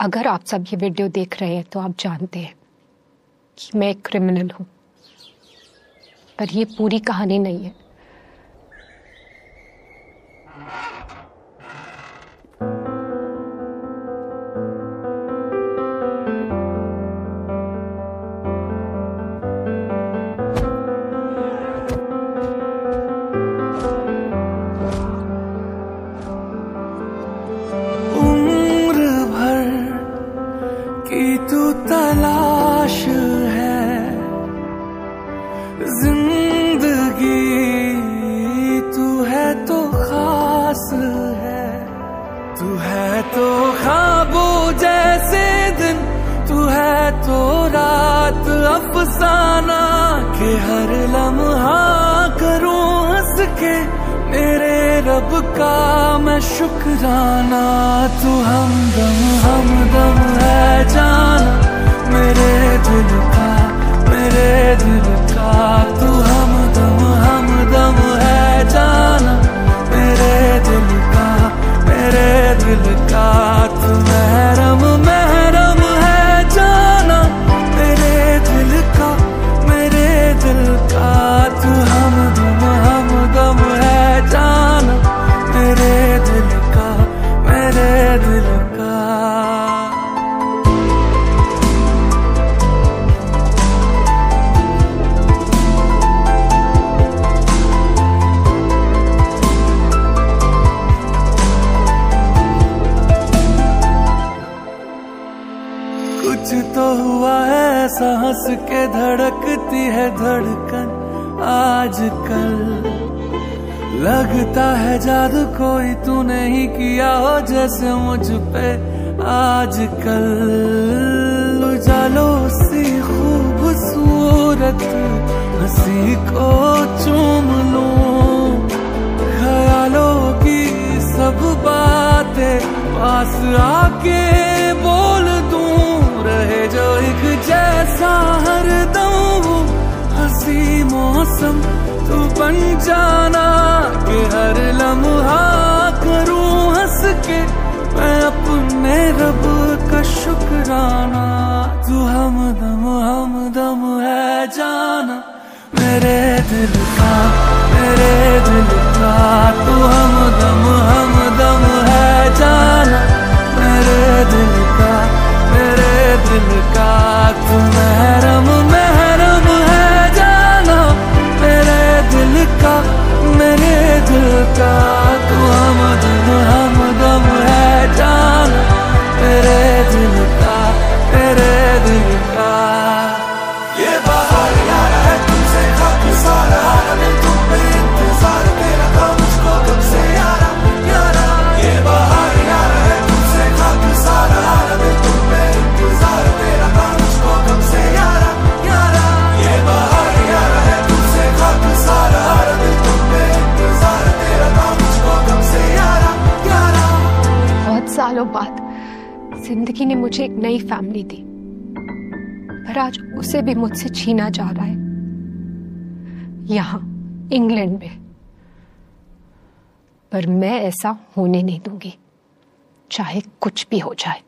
अगर आप सब ये वीडियो देख रहे हैं तो आप जानते हैं कि मैं एक क्रिमिनल हूँ। पर ये पूरी कहानी नहीं है। तू तलाश है ज़िंदगी तू है तो खास है तू है तो खाबो जैसे दिन तू है तो रात अफसाना के हर लम्हा करूँ हंस के मेरे रब का मैं शुक्राना तू हमदम हमदम है जाना। मेरे दिल तो हुआ है सांस के धड़कती है धड़कन आजकल। लगता है जादू कोई तू नहीं किया हो जैसे मुझ पे आजकल। उजालो सी खूबसूरत हँसी को मौसम, तू बन जाना के हर लम्हा करूँ हंस के मैं अपने रब का शुक्राना, तू हम दम हम दम है जाना। मेरे दिल का सालों बाद ज़िंदगी ने मुझे एक नई फैमिली दी। पर आज उसे भी मुझसे छीना जा रहा है। यहाँ, इंग्लैंड में। पर मैं ऐसा होने नहीं दूँगी, चाहे कुछ भी हो जाए।